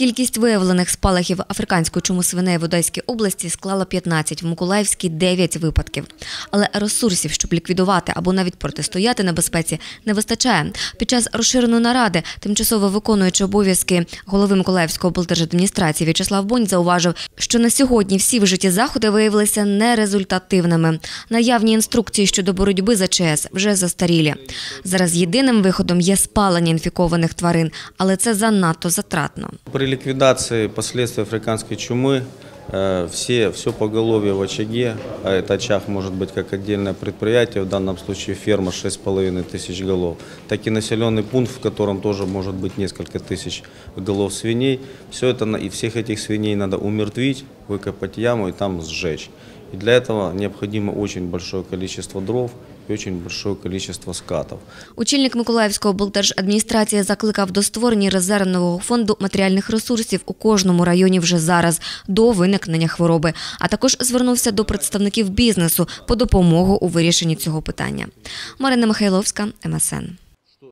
Кількість виявлених спалахів африканської чуми свиней в Одеській області склала 15, в Миколаївській – 9 випадків. Але ресурсів, щоб ліквідувати або навіть протистояти небезпеці, не вистачає. Під час розширеної наради тимчасово виконуючи обов'язки голови Миколаївської облдержадміністрації В'ячеслав Бонь зауважив, що на сьогодні всі вжиті заходи виявилися нерезультативними. Наявні інструкції щодо боротьби за ЧС вже застарілі. Зараз єдиним виходом є спалення інфікованих тварин, але це занадто затратно. При ликвидации последствий африканской чумы э, все, все поголовье в очаге, а этот очаг может быть как отдельное предприятие, в данном случае ферма 6,5 тысяч голов, так и населенный пункт, в котором тоже может быть несколько тысяч голов свиней. Все это на- и всех этих свиней надо умертвить, выкопать яму и там сжечь. И для этого необходимо очень большое количество дров и очень большое количество скатов. Очільник Миколаївської облдержадміністрації закликав до створення резервного фонду матеріальних ресурсів у кожному районі вже зараз до виникнення хвороби, а також звернувся до представників бізнесу по допомогу у вирішенні цього питання. Марина Михайловська, МСН.